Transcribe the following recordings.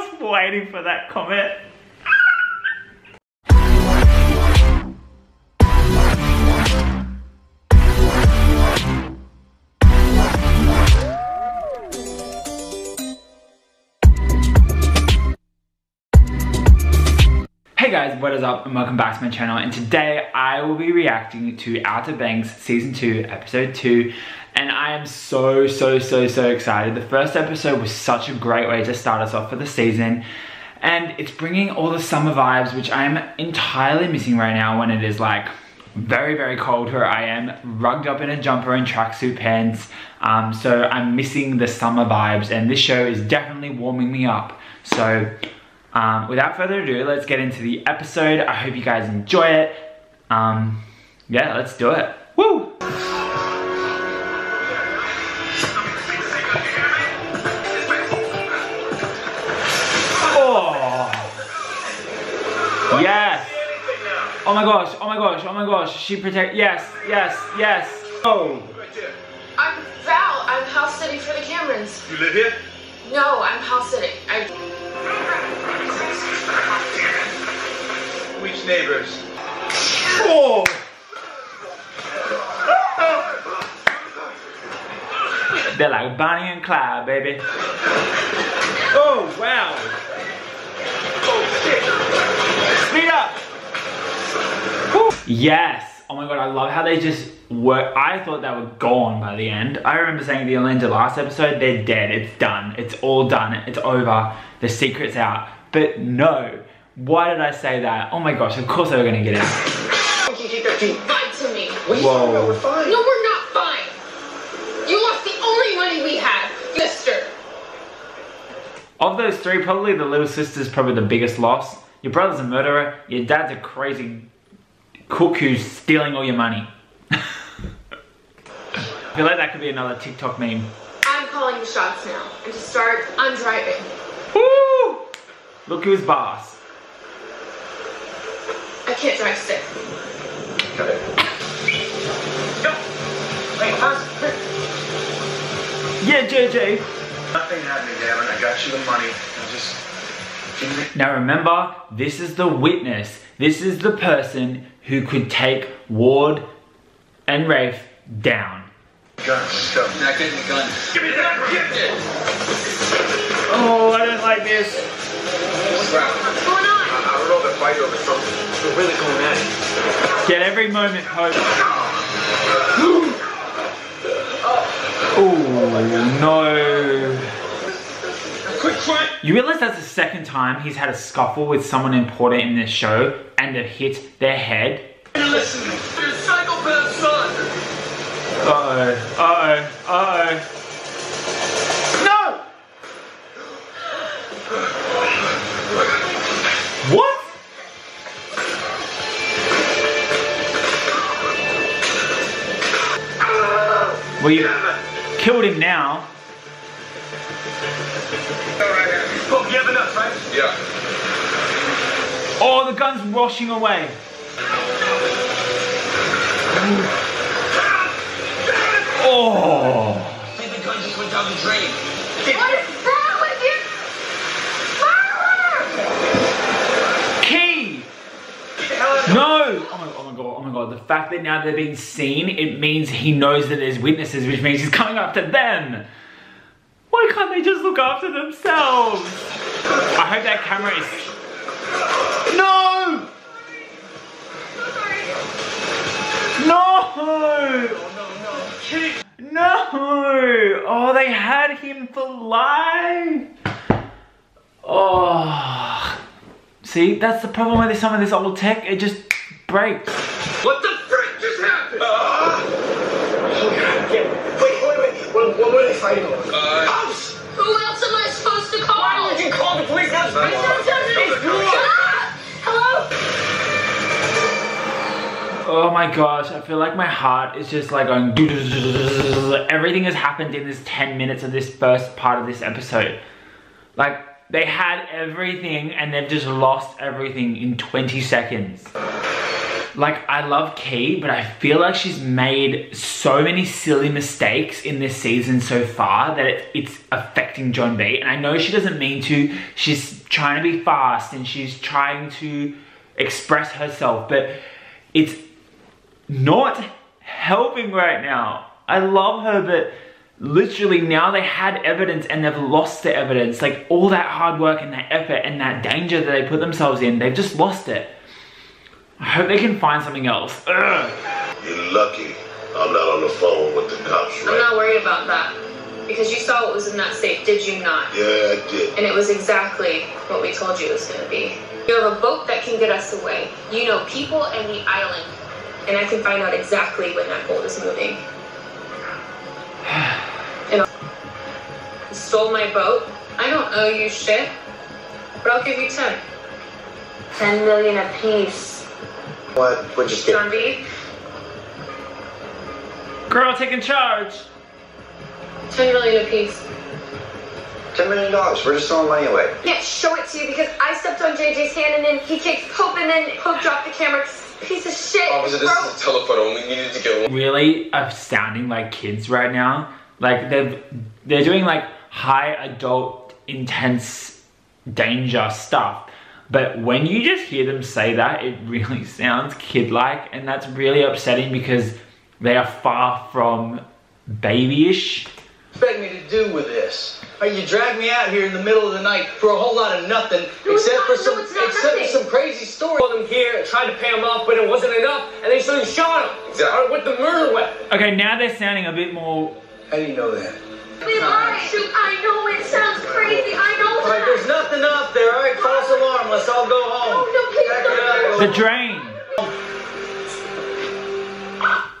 was waiting for that comment. Hey guys, what is up? And welcome back to my channel. And today I will be reacting to Outer Banks Season 2, Episode 2 and I am so, so, so, so excited. The first episode was such a great way to start us off for the season and it's bringing all the summer vibes which I am entirely missing right now when it is like very, very cold where I am, rugged up in a jumper and tracksuit pants. Um, so I'm missing the summer vibes and this show is definitely warming me up. So um, without further ado, let's get into the episode. I hope you guys enjoy it. Um, yeah, let's do it. Oh my gosh, oh my gosh, oh my gosh. She protect, yes, yes, yes. Oh! I'm Val. I'm house sitting for the Camerons. You live here? No, I'm house sitting. I Which neighbors? Oh! They're like Bonnie and Clyde, baby. Oh, wow. Oh shit. Speed up. Woo. Yes. Oh my god, I love how they just work. I thought they were gone by the end. I remember saying the Alinda last episode, they're dead. It's done. It's all done. It's over. The secret's out. But no. Why did I say that? Oh my gosh, of course they were gonna get out. shit! You keep that team. lied to me. What are you Whoa. talking about? We're fine. No, we're not fine. You lost the only money we had, Mister. Of those three, probably the little sister's probably the biggest loss. Your brother's a murderer. Your dad's a crazy cook who's stealing all your money. I feel like that could be another TikTok meme. I'm calling the shots now. And to start, I'm driving. Woo! Look who's boss. I can't drive stick. Cut it. Go. Hey, how's Yeah, JJ. Nothing happening, Gavin. I got you the money. I just. Now remember, this is the witness. This is the person who could take Ward and Rafe down. gun. Go. Not getting the gun. Give me. Give it. Oh, I don't like this. What's going on? I don't know they're over something. We're really going at it. Get every moment, Hope. oh, no. You realize that's the second time he's had a scuffle with someone important in this show and it hit their head? Listen. Your psychopath son. Uh-oh, uh-oh, uh-oh. No! What? Well, you killed him now. Gun's washing away. Oh. think the gun just went down the drain. What is wrong with you? Fireworks! Kie! No! Oh my, oh my god, oh my god. The fact that now they're being seen, it means he knows that there's witnesses, which means he's coming after them. Why can't they just look after themselves? I hope that camera is... No! No! No! Oh, they had him for life! Oh. See, that's the problem with some of this old tech. It just breaks. What the frick just happened? Uh, wait, wait, wait. What, what were they fighting over? Uh, House! Who else Oh my gosh, I feel like my heart is just like going. Everything has happened in this 10 minutes of this first part of this episode. Like, they had everything and they've just lost everything in 20 seconds. like I love Kie, but I feel like she's made so many silly mistakes in this season so far that it, it's affecting John B. And I know she doesn't mean to. She's trying to be fast and she's trying to express herself, but it's not helping right now. I love her, but literally now they had evidence and they've lost the evidence. Like all that hard work and that effort and that danger that they put themselves in, they've just lost it. I hope they can find something else. Ugh. You're lucky I'm not on the phone with the cops I'm not worried about that. Because you saw what was in that safe, did you not? Yeah, I did. And it was exactly what we told you it was going to be. You have a boat that can get us away. You know people and the island. And I can find out exactly when that gold is moving. And you stole my boat. I don't owe you shit. But I'll give you 10. 10 million apiece. What? What'd you get? John B, Girl taking charge. 10 million apiece. Ten million dollars. We're just throwing money away. can't show it to you because I stepped on JJ's hand and then he kicked Pope and then Pope dropped the camera. Piece of shit. Oh, Officer, this bro. is a telephoto. We needed to get one. Really are sounding like kids right now. Like they've they're doing like high adult intense danger stuff. But when you just hear them say that, it really sounds kid-like and that's really upsetting because they are far from babyish. expect me to do with this? Right, you dragged me out here in the middle of the night for a whole lot of nothing, No, except not- for some, it's not except nothing. for some crazy story. Called him here and tried to pay him off, but it wasn't enough, and then so you shot him Exactly. with the murder weapon. Okay, now they're sounding a bit more How do you know that? We lied. Shoot, I know it sounds crazy. I know All right, there's nothing up there. All right, false alarm. Let's all go home. No, no, please Back don't. the drain.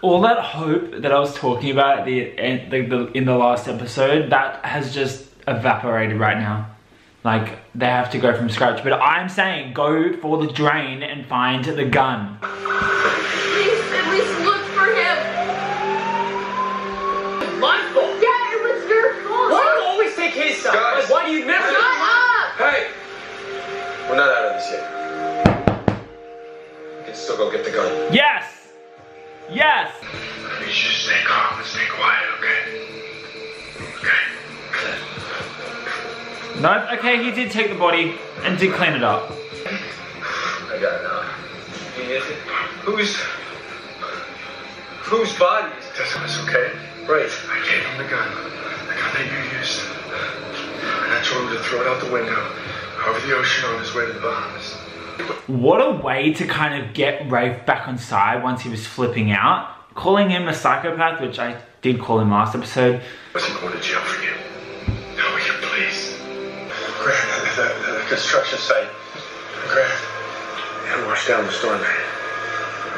All that hope that I was talking about the, the, the in the last episode that has just evaporated right now. Like they have to go from scratch. But I'm saying go for the drain and find the gun. Please, at least look for him. My fault. Yeah, it was your fault. Why do you always take his side? Guys. Like, why do you never? Shut up. Hey! We're not out of this yet. We can still go get the gun. Yes, yes. You just stay calm and stay quiet, okay? Okay. No, okay, he did take the body and did clean it up. I got it now. Who's. Whose body is This okay. Right. I gave him the gun. The gun that you used. And I told him to throw it out the window over the ocean on his way to the Bahamas. What a way to kind of get Rafe back on side once he was flipping out. Calling him a psychopath, which I did call him last episode. wasn't going to jail for you. Construction site. Grant, and wash down the storm.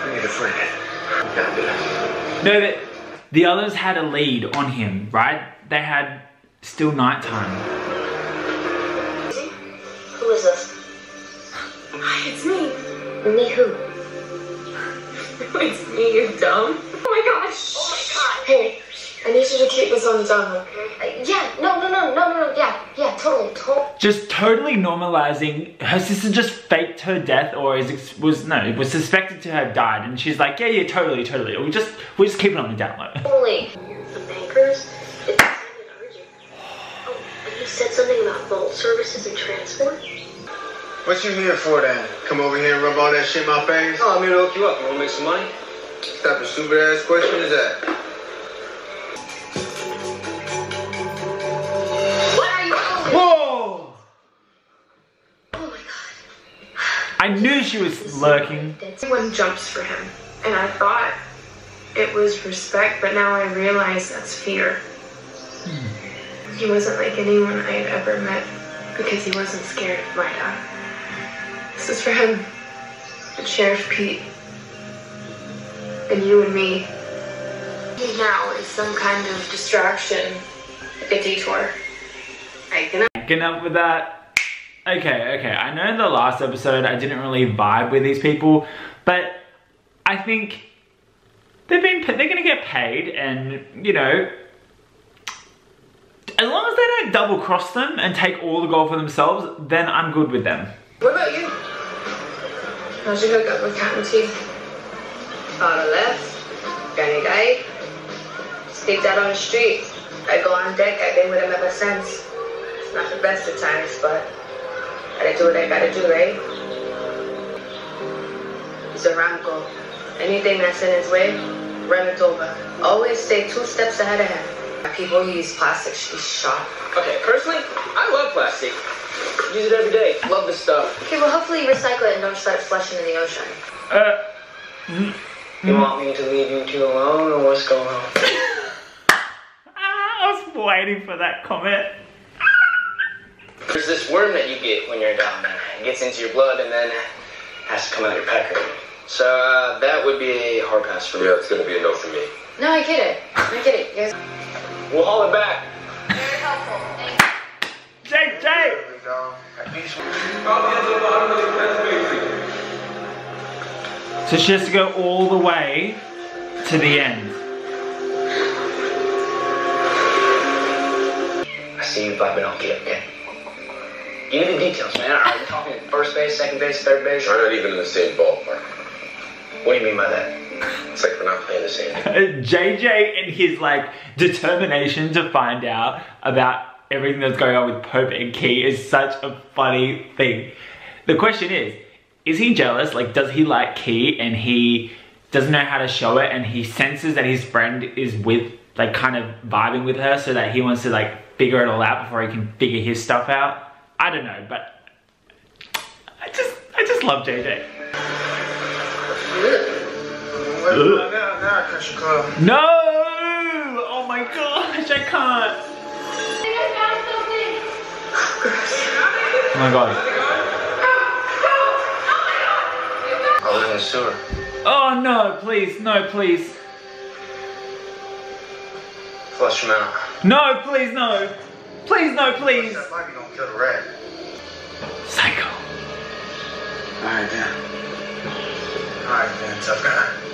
We need to find it. Now do this. No, but the others had a lead on him, right? They had still nighttime. Who is this? Hi, It's me. Me who? It's me, you dumb. Oh my gosh. Oh my god. Hey, I need you to keep this on the down low. Uh, yeah, no, no, no, no, no, no, yeah, yeah, totally, totally. Just totally normalizing. Her sister just faked her death, or is was no, was suspected to have died, and she's like, yeah, yeah, totally, totally. We just we just keep it on the down low. Totally. The bankers? It sounded urgent. Oh, and you said something about vault services and transport? What you here for then? Come over here and rub all that shit in my face? Oh, I'm here to hook you up. You wanna make some money? What type of stupid ass question is that? I knew she was lurking. Everyone jumps for him. And I thought it was respect, but now I realize that's fear. Hmm. He wasn't like anyone I had ever met because he wasn't scared of my dad. This is for him. And Sheriff Pete. And you and me. He now is some kind of distraction, like a detour. I can up with that. Okay, okay. I know in the last episode I didn't really vibe with these people, but I think they've been they're gonna get paid, and you know, as long as they don't double cross them and take all the gold for themselves, then I'm good with them. What about you? How'd you hook up with Captain T? a left, Granny died, sneaked out on the street. I go on deck, I've been with him ever since. It's not the best of times, but gotta do what I gotta do, right? He's a Ramco. Anything that's in his way, run it over. Always stay two steps ahead of him. People use plastic, she's shot. Okay, personally, I love plastic. Use it every day. Love this stuff. Okay, well, hopefully you recycle it and don't just let it flush into the ocean. Uh, You want me to leave you two alone, or what's going on? I was waiting for that comment. There's this worm that you get when you're down there. It gets into your blood and then has to come out of your pecker. So uh, that would be a hard pass for me. Yeah, it's gonna be a no for me. No, I get it. I get it. You guys. We'll haul it back. Very helpful. Thanks. JJ! There we go. At least So she has to go all the way to the end. I see you vibing on kid, okay? Give me the details, man. Are we talking first base, second base, third base? we're not even in the same ballpark. What do you mean by that? It's like we're not playing the same. JJ and his like determination to find out about everything that's going on with Pope and Kie is such a funny thing. The question is, is he jealous? Like, does he like Kie and he doesn't know how to show it and he senses that his friend is with, like, kind of vibing with her so that he wants to, like, figure it all out before he can figure his stuff out? I don't know, but I just, I just love JJ. What about now? Now I catch your car. No! Oh my gosh, I can't. Oh my god. I live in the sewer. Oh no, please, no, please. Flush him out. No, please, no. Please, no, please. That might be gonna kill the rat. Psycho. Alright then. Alright then, tough guy.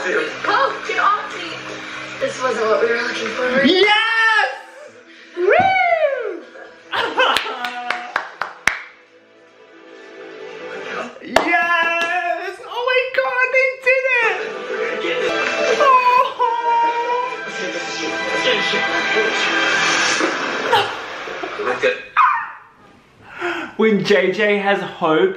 Now we lost you. Go, get off me. This wasn't what we were looking for. Yes! Woo! yes! Oh my god, they did it! Oh. When JJ has hope,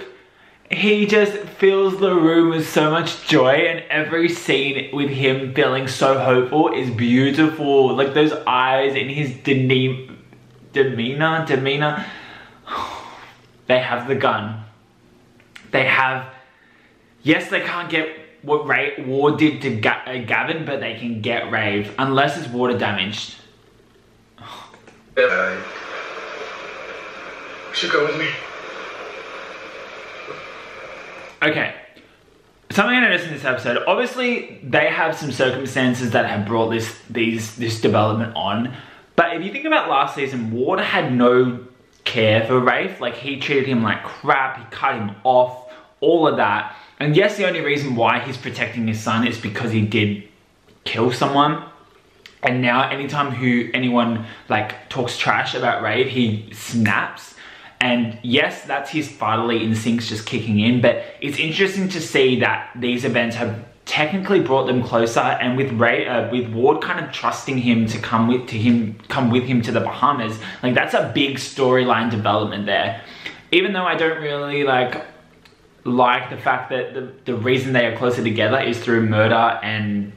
he just fills the room with so much joy and every scene with him feeling so hopeful is beautiful. Like those eyes in his demeanor, demeanor, demeanor. They have the gun. They have, yes, they can't get what Ray War did to Ga- uh, Gavin, but they can get Rafe unless it's water damaged. Uh, You should go with me. Okay. Something I noticed in this episode, obviously they have some circumstances that have brought this these this development on. But if you think about last season, Ward had no care for Rafe. Like he treated him like crap, he cut him off, all of that. And yes, the only reason why he's protecting his son is because he did kill someone. And now anytime who anyone like talks trash about Rafe, he snaps. And yes, that's his fatherly instincts just kicking in, but it's interesting to see that these events have technically brought them closer and with Ray uh, with Ward kind of trusting him to come with to him come with him to the Bahamas like that's a big storyline development there even though I don't really like like the fact that the, the reason they are closer together is through murder and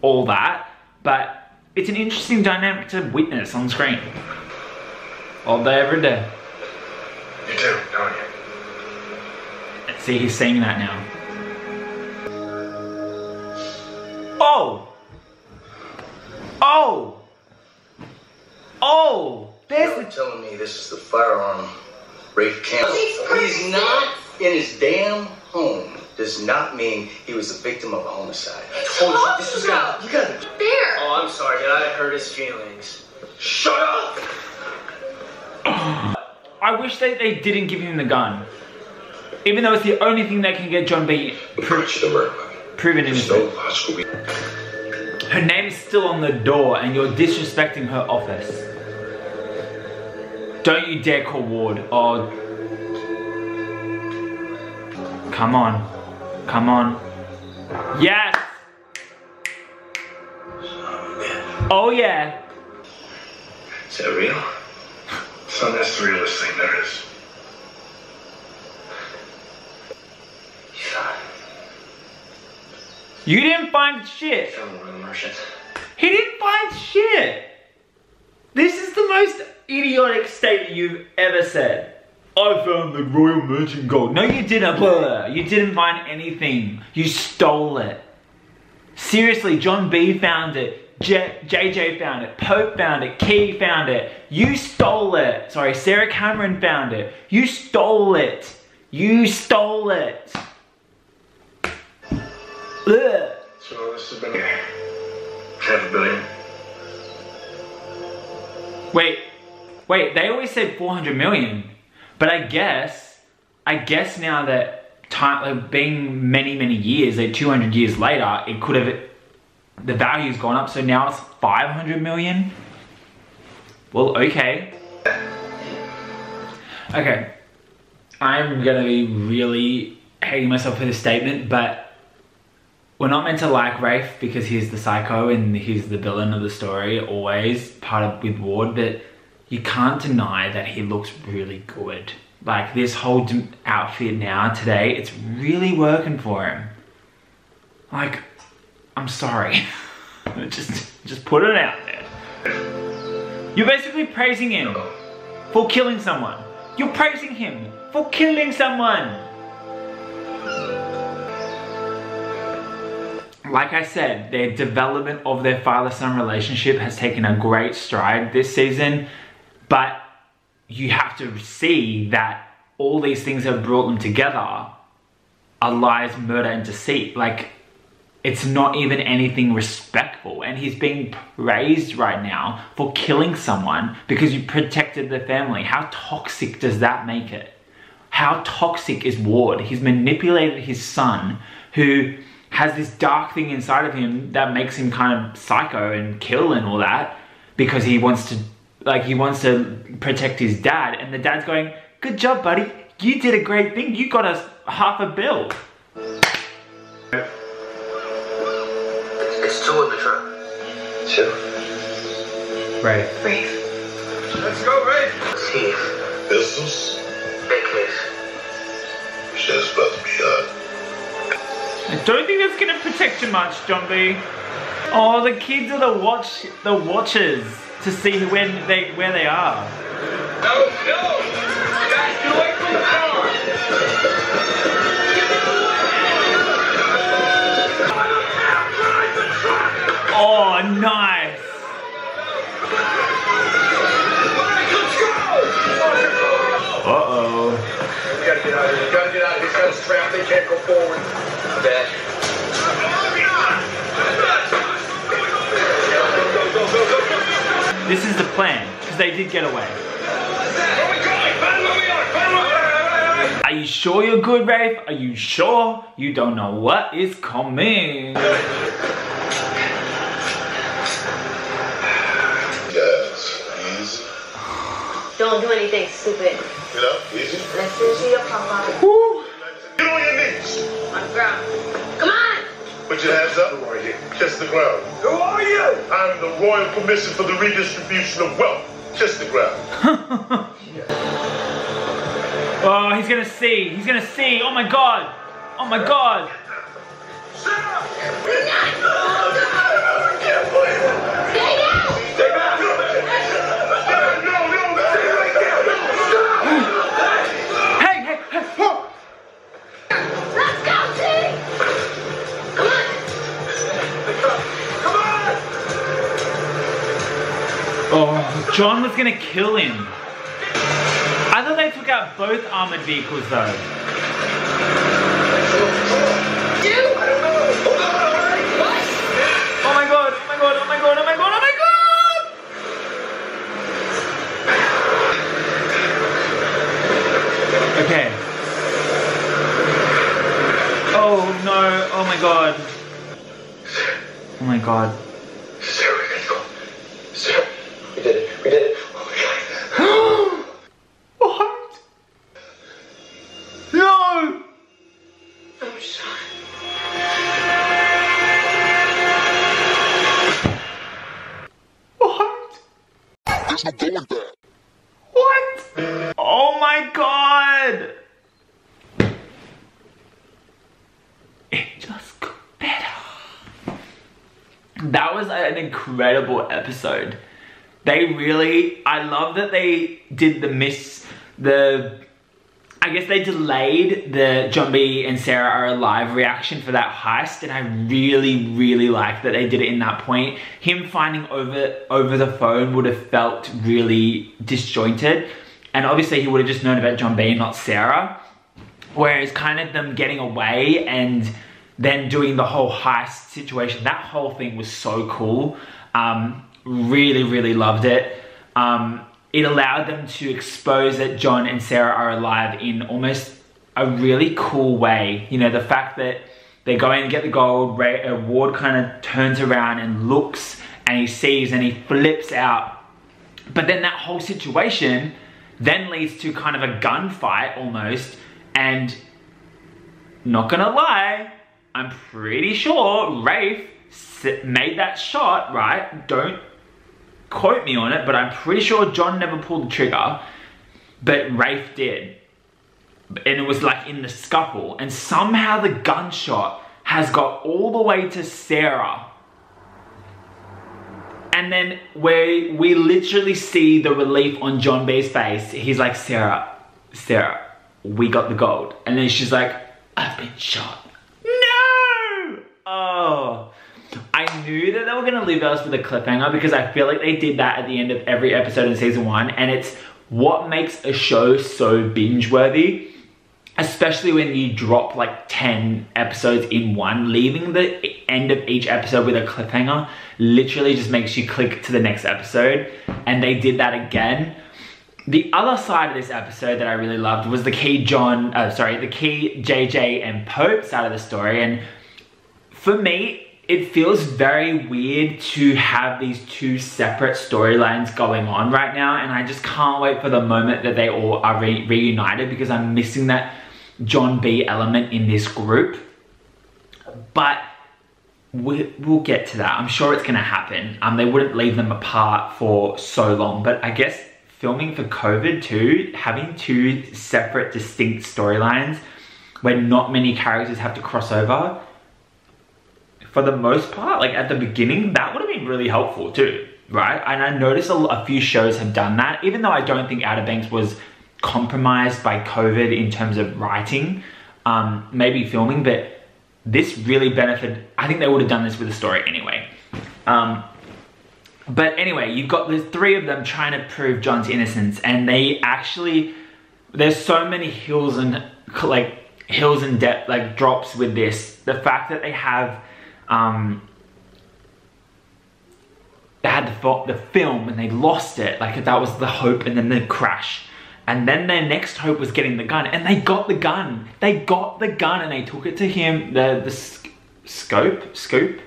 all that but it's an interesting dynamic to witness on screen. All day, every day. You do, don't you? See, he's saying that now. Oh! Oh! Oh! There's You're telling me this is the firearm Rafe Campbell. He's crazy. He's not in his damn home. Does not mean he was the victim of a homicide. I told you this was gonna. You gotta. There. Oh, I'm sorry. I hurt his feelings? Shut up! I wish that they didn't give him the gun. Even though it's the only thing that can get John B murder. proven innocent. no logical reason. Her name's still on the door and you're disrespecting her office. Don't you dare call Ward. Oh. Come on. Come on. Yes! Oh yeah. Is that real? Son, that's the realest thing there is. You didn't find shit. Film room merchant. He didn't find shit. This is the most idiotic statement you've ever said. I found the Royal Merchant Gold. No, you didn't. Blah. You didn't find anything. You stole it. Seriously, John B found it. J- JJ found it. Pope found it. Kie found it. You stole it. Sorry, Sarah Cameron found it. You stole it. You stole it. Ugh. So this has been half a billion. Wait, wait, they always said 400 million. But I guess, I guess now that time, like being many, many years, like 200 years later, it could have, the value's gone up, so now it's 500 million? Well, okay. Okay. I'm gonna be really hating myself for this statement, but we're not meant to like Rafe because he's the psycho and he's the villain of the story, always part of with Ward, but you can't deny that he looks really good. Like this whole outfit now today, it's really working for him. Like, I'm sorry. just, just put it out there. You're basically praising him for killing someone. You're praising him for killing someone. like I said, their development of their father-son relationship has taken a great stride this season, but you have to see that all these things have brought them together are lies, murder, and deceit. Like, it's not even anything respectful. And he's being praised right now for killing someone because you protected the family. How toxic does that make it? How toxic is Ward? He's manipulated his son who has this dark thing inside of him that makes him kind of psycho and kill and all that because he wants to like he wants to protect his dad and the dad's going good job buddy you did a great thing you got us half a bill right Rafe. Let's go, Ray. Teeth. Pistols? Big case. Shit's about to be done. I don't think that's gonna protect you much John oh the kids are the watch the watchers to see when they where they are No, no! Guys, get away from the car! oh nice got us trapped. They can't go forward. That. This is the plan, because they did get away. Where we going? Find where we are! Find where we are! Are you sure you're good, Rafe? Are you sure? You don't know what is coming. Yes. Easy. Don't do anything stupid. Get up. Easy. Listen to your papa. Ground. Come on! Put your hands up. Who are you? Kiss the ground. Who are you? I'm the Royal Commission for the Redistribution of Wealth. Kiss the ground. Oh, he's gonna see. He's gonna see. Oh my god. Oh my god. John was gonna kill him. I thought they took out both armored vehicles though. That was an incredible episode. They really, I love that they did the miss, the, I guess they delayed the John B and Sarah are alive reaction for that heist and I really, really like that they did it in that point. Him finding over, over the phone would have felt really disjointed and obviously he would have just known about John B and not Sarah. Whereas kind of them getting away and then doing the whole heist situation, that whole thing was so cool. Um, really, really loved it. Um, it allowed them to expose that John and Sarah are alive in almost a really cool way. You know, the fact that they go in and get the gold, Ray, uh, Ward kind of turns around and looks and he sees and he flips out. But then that whole situation then leads to kind of a gunfight almost and not gonna lie, I'm pretty sure Rafe made that shot, right? Don't quote me on it, but I'm pretty sure John never pulled the trigger, but Rafe did. And it was like in the scuffle, and somehow the gunshot has got all the way to Sarah. And then we we literally see the relief on John B's face. He's like, Sarah, Sarah, we got the gold. And then she's like, I've been shot. Oh. I knew that they were gonna leave us with a cliffhanger because I feel like they did that at the end of every episode in season one and it's what makes a show so binge worthy especially when you drop like 10 episodes in one leaving the end of each episode with a cliffhanger literally just makes you click to the next episode and they did that again the other side of this episode that I really loved was the Kie John, uh, sorry, the Kie JJ and Pope side of the story. And for me, it feels very weird to have these two separate storylines going on right now. And I just can't wait for the moment that they all are re reunited because I'm missing that John B element in this group. But we, will get to that. I'm sure it's going to happen. Um, they wouldn't leave them apart for so long. But I guess filming for COVID too, having two separate distinct storylines where not many characters have to cross over, for the most part, like at the beginning, that would have been really helpful too, right? And I noticed a, a few shows have done that, even though I don't think Outer Banks was compromised by COVID in terms of writing, um, maybe filming, but this really benefited. I think they would have done this with the story anyway. Um, but anyway, you've got the three of them trying to prove John's innocence, and they actually, there's so many hills and like hills and depth like drops with this. The fact that they have, um, they had the, the film and they lost it, like that was the hope, and then the crash. And then their next hope was getting the gun, and they got the gun. They got the gun and they took it to him, the the scope, scoop,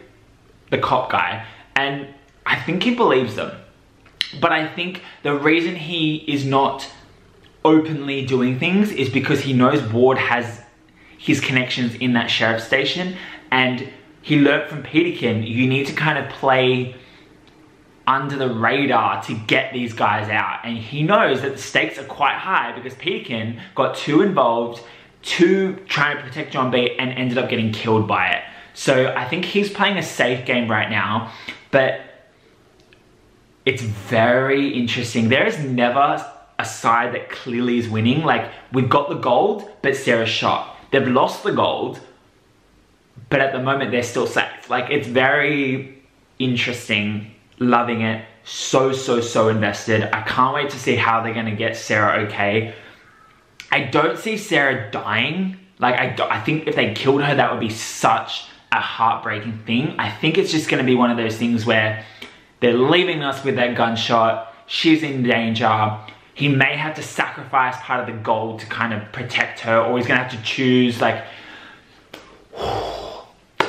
the cop guy, and I think he believes them. But I think the reason he is not openly doing things is because he knows Ward has his connections in that sheriff station and he learned from Peterkin, you need to kind of play under the radar to get these guys out. And he knows that the stakes are quite high because Peterkin got too involved, too trying to protect John B and ended up getting killed by it. So I think he's playing a safe game right now, but it's very interesting. There is never a side that clearly is winning. Like, we've got the gold, but Sarah's shot. They've lost the gold, but at the moment they're still safe. Like, it's very interesting. Loving it. so, so, so invested. I can't wait to see how they're gonna get Sarah okay. I don't see Sarah dying. Like, I, I think if they killed her, that would be such a heartbreaking thing. I think it's just gonna be one of those things where they're leaving us with that gunshot, she's in danger, he may have to sacrifice part of the gold to kind of protect her, or he's gonna have to choose like,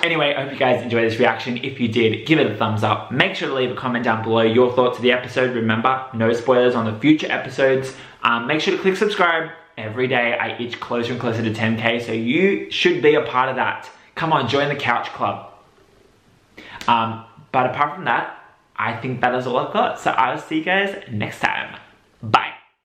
Anyway, I hope you guys enjoyed this reaction. If you did, give it a thumbs up. Make sure to leave a comment down below your thoughts of the episode. Remember, no spoilers on the future episodes. Um, make sure to click subscribe. Every day I itch closer and closer to 10k, so you should be a part of that. Come on, join the couch club. Um, but apart from that, I think that is all I've got. So I will see you guys next time. Bye.